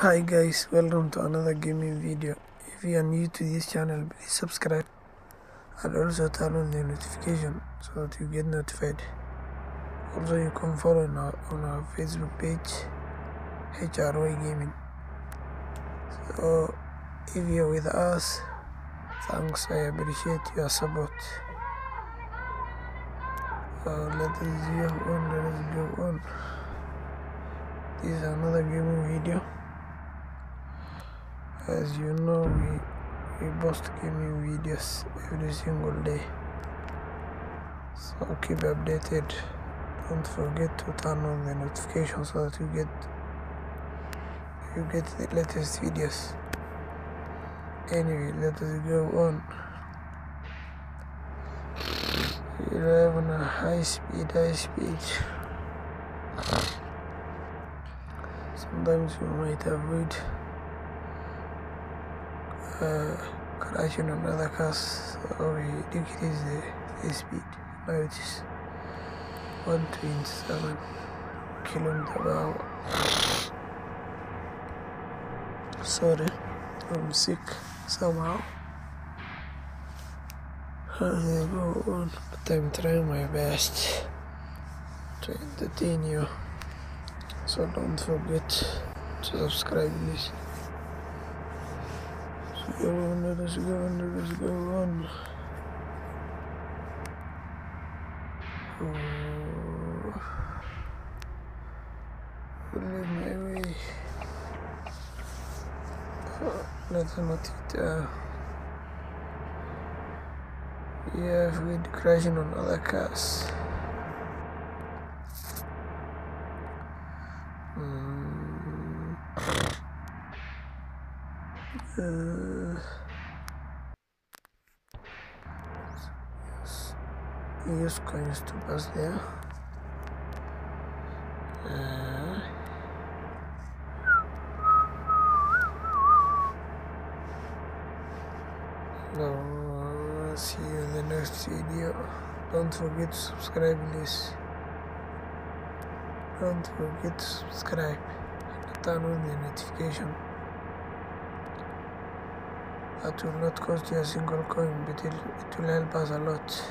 Hi guys, welcome to another gaming video. If you are new to this channel, please subscribe and also turn on the notification so that you get notified. Also, you can follow on our, on our Facebook page, HRY Gaming. So, if you're with us, thanks, I appreciate your support. Uh, let us go on, let us go on. This is another gaming video. As you know, we, we post gaming videos every single day. So keep updated. Don't forget to turn on the notification so that you get you get the latest videos. Anyway, let us go on. We drive on a high speed, high speed. Sometimes you might avoid uh, crashing on other cars, we decrease the, the speed. Now it is 127 kilometer per hour. Sorry, I'm sick somehow. I go on, but I'm trying my best to entertain you. So don't forget to subscribe, please. Go let us go let us go on. Oh, leave my way. Oh, let's not hit. Uh, yeah, we're crashing on other cars. Mm. Uh, yes. Use coins to pass there. Uh, see you in the next video. Don't forget to subscribe, please. Don't forget to subscribe and turn on the notification. That will not cost you a single coin, but it will, help us a lot.